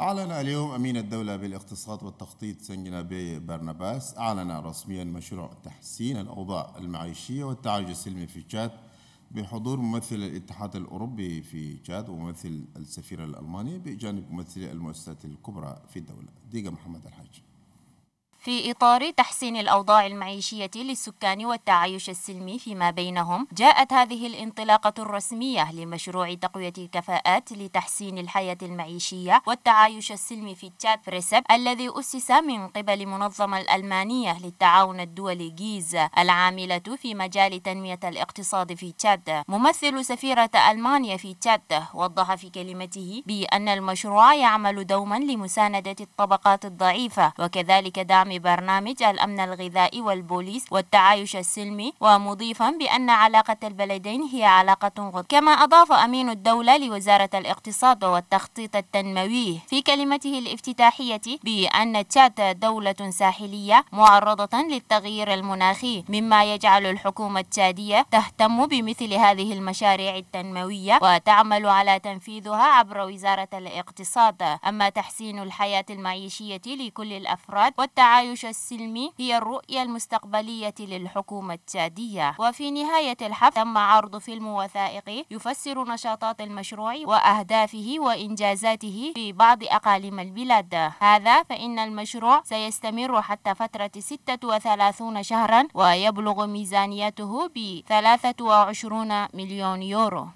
أعلن اليوم أمين الدولة بالاقتصاد والتخطيط سنجنابي برناباس أعلن رسميا مشروع تحسين الأوضاع المعيشية والتعايش السلمي في تشاد بحضور ممثل الاتحاد الأوروبي في تشاد وممثل السفير الألماني بجانب ممثلي المؤسسات الكبرى في الدولة. ديقة محمد الحاج. في إطار تحسين الأوضاع المعيشية للسكان والتعايش السلمي فيما بينهم. جاءت هذه الانطلاقة الرسمية لمشروع تقوية الكفاءات لتحسين الحياة المعيشية والتعايش السلمي في تشاد بريسب الذي أسس من قبل منظمة الألمانية للتعاون الدولي جيز العاملة في مجال تنمية الاقتصاد في تشاد. ممثل سفيرة ألمانيا في تشاد وضح في كلمته بأن المشروع يعمل دوما لمساندة الطبقات الضعيفة وكذلك دعم برنامج الأمن الغذائي والبوليس والتعايش السلمي ومضيفا بأن علاقة البلدين هي علاقة غض كما أضاف أمين الدولة لوزارة الاقتصاد والتخطيط التنموي في كلمته الافتتاحية بأن تشاد دولة ساحلية معرضة للتغيير المناخي مما يجعل الحكومة التشادية تهتم بمثل هذه المشاريع التنموية وتعمل على تنفيذها عبر وزارة الاقتصاد. أما تحسين الحياة المعيشية لكل الأفراد والتعايش التعايش السلمي هي الرؤية المستقبلية للحكومة التشادية. وفي نهاية الحفل تم عرض فيلم وثائقي يفسر نشاطات المشروع وأهدافه وإنجازاته في بعض أقاليم البلاد. هذا فإن المشروع سيستمر حتى فترة 36 شهرا ويبلغ ميزانيته ب 23 مليون يورو.